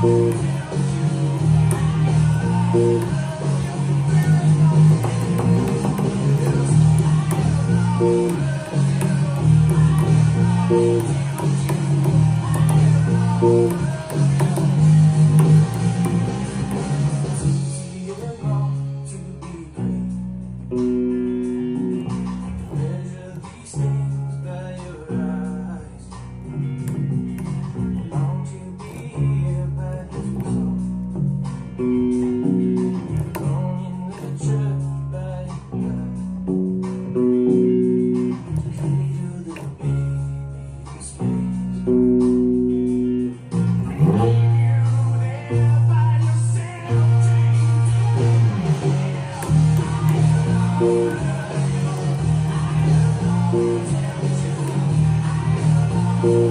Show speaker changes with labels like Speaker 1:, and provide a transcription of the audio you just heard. Speaker 1: Boom.
Speaker 2: Boom.